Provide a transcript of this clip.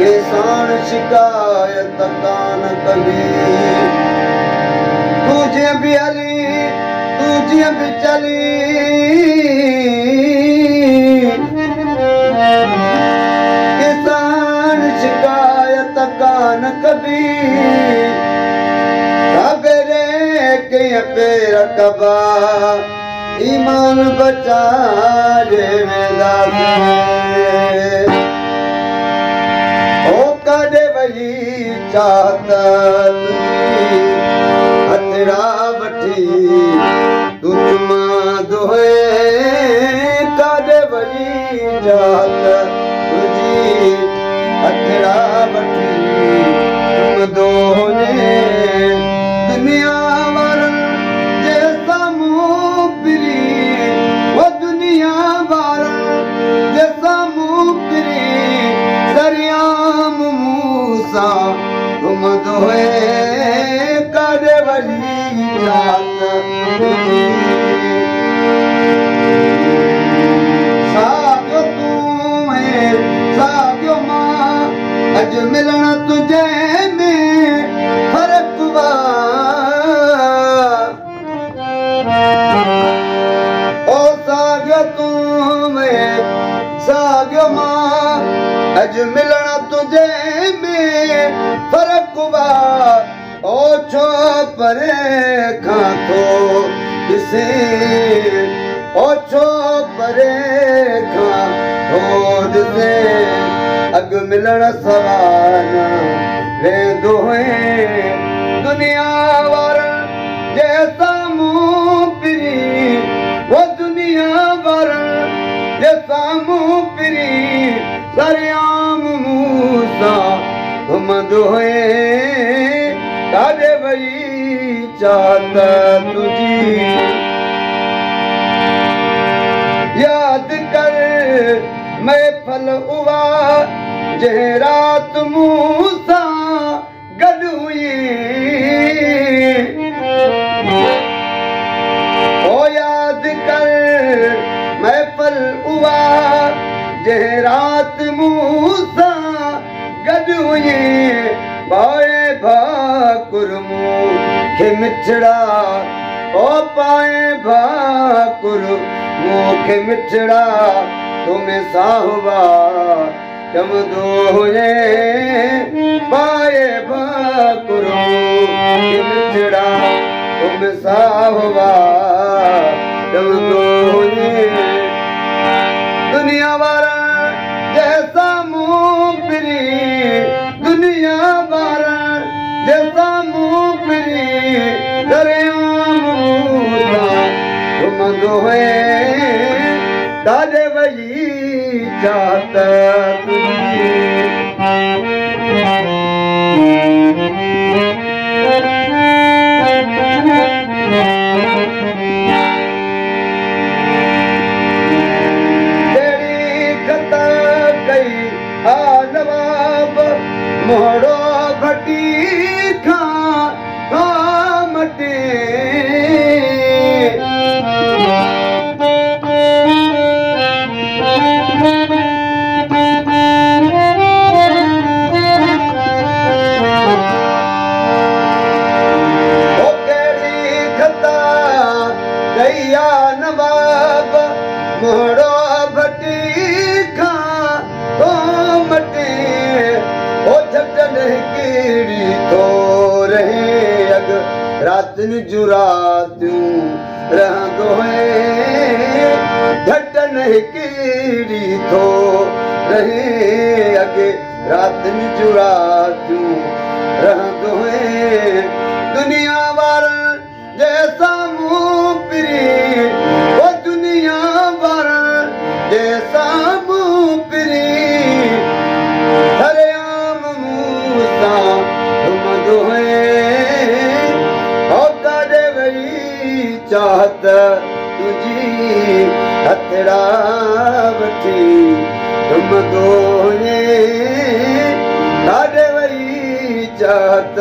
ڪيساڻ شڪايت ڪانه ڪندي تون به هلي تون به چلي ڪسان شڪايت ڪانه ڪبي سبيري ڪيئن پير ڪبا ايمان بچا چات هٿڙا وٺي تجهه مان دوهي ڪڏهن وهي چات تم تون هي ساڳيو اڄ ساڳيو تون ساڳيو مان اڄ تنهنجي ۾ ڇو پري کان ٿو ڏسي او ڇو پري کان ٿو ڏسي اڳ ملڻ سوال ويندو دنيا وارن جي سامهون ڦري وو دنيا وارن جي سامهون ڦري سريام مون سان گهمندو ڪاڏي چات تنهنجي ياد ڪر محفل اها جنهن رات مون سان گڏ هئي. او ياد ڪر محفل اها جنهن رات مون سان گڏ هئي. پائي ڀاڪر مون کي مٺڙا او پائي ڀاڪر مون کي مٺڙا تمهين صاحبه چمدو هجي پائي ڀاڪر مٺڙا تمهين صاحبه जहिड़ी खत कई आ नवाब मोड़ो भटी नवाब मोड़ो खां रहे अॻ रातिनि जूं रातियूं रहंदो है झटन कहिड़ी थो रहे अॻे रातिनि जूं रातियूं रहंदो दुनिया تنهنجي هٿڙا وٺي گهمندو هي ڪاڏي وئي چاهت